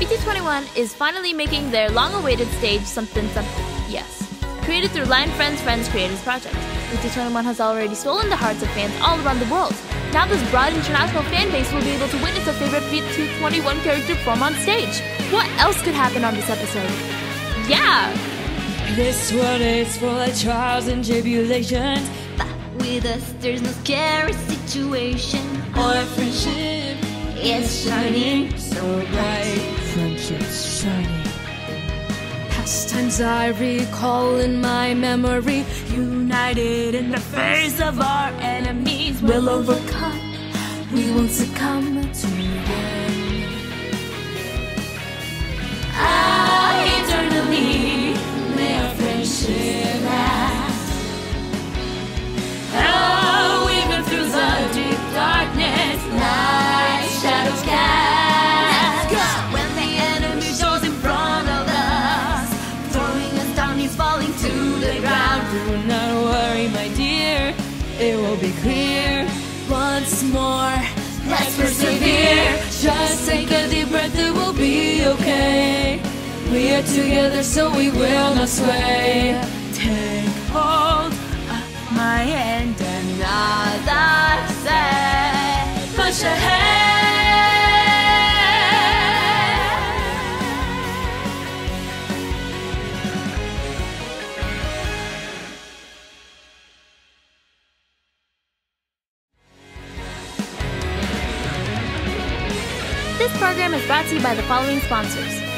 BT21 is finally making their long-awaited stage Something Something. Yes. Created through Line Friends Friends Creators Project. BT21 has already stolen the hearts of fans all around the world. Now this broad international fan base will be able to witness a favorite BT21 character perform on stage. What else could happen on this episode? Yeah! This world is full of trials and tribulations. But with us, there's no scary situation. Our friendship is shining so bright. Friendship's shining. Past times I recall in my memory, united in the face of our enemies, we'll overcome. We won't succumb to Do not worry, my dear, it will be clear once more. Let's persevere. Just take a deep breath, it will be okay. We are together, so we will not sway. This program is brought to you by the following sponsors